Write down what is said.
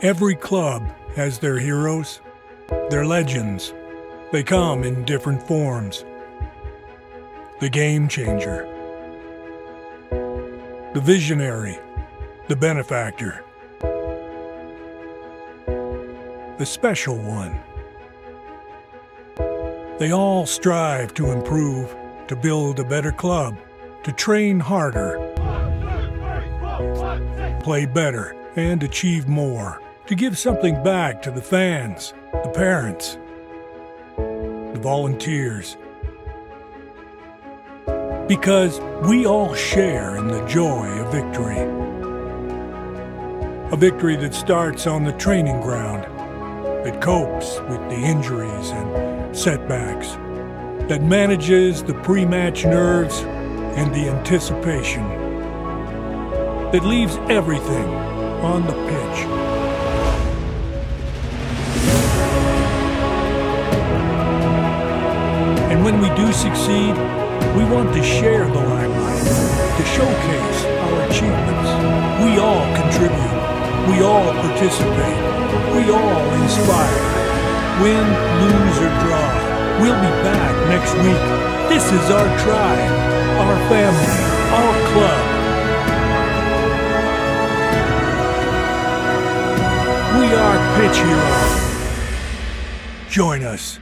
Every club has their heroes, their legends. They come in different forms. The game changer, the visionary, the benefactor, the special one. They all strive to improve, to build a better club, to train harder, play better, and achieve more, to give something back to the fans, the parents, the volunteers. Because we all share in the joy of victory. A victory that starts on the training ground, that copes with the injuries and setbacks, that manages the pre match nerves and the anticipation, that leaves everything on the pitch. When we do succeed, we want to share the limelight, to showcase our achievements. We all contribute. We all participate. We all inspire. Win, lose, or draw. We'll be back next week. This is our tribe, our family, our club. We are Pitch Heroes. Join us.